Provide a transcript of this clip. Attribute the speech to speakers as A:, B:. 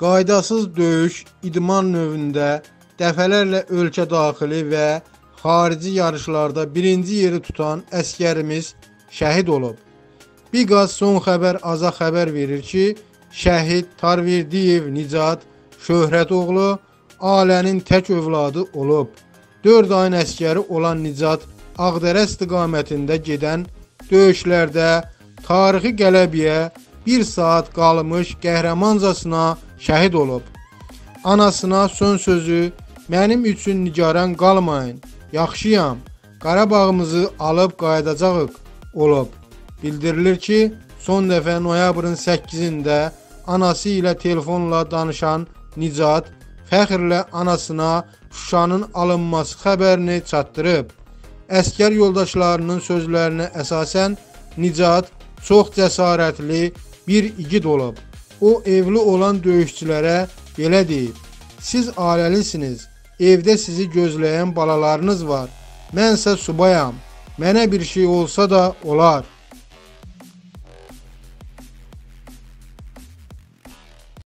A: qaydasız döyüş idman növündə dəfələrlə ölkə daxili və xarici yarışlarda birinci yeri tutan əskərimiz şəhid olub. Biqaz son xəbər aza xəbər verir ki, şəhid Tarverdiyev Nicat Şöhrətoğlu ailənin tək övladı olub. 4 ayın əskəri olan Nicat Ağdərə istiqamətində gedən döyüşlərdə tarixi qələbəyə 1 saat qalmış qəhrəmancasına şəhid olub. Anasına son sözü mənim üçün nigaran qalmayın. Yaxşıyam. Qarabağımızı alıb qayıdacağıq olub. Bildirilir ki, son dəfə noyabrın 8-də anası ilə telefonla danışan Nicat fəxrlə anasına Şuşanın alınması xəbərini çatdırıb. Əskər yoldaşlarının sözlərinə əsasən Nicat çox cəsarətli bir igid olub. O evli olan döyüşçülərə belə deyib: "Siz ailəlisiniz. Evdə sizi gözləyən balalarınız var. Mənsə subayam. Mənə bir şey olsa da olar."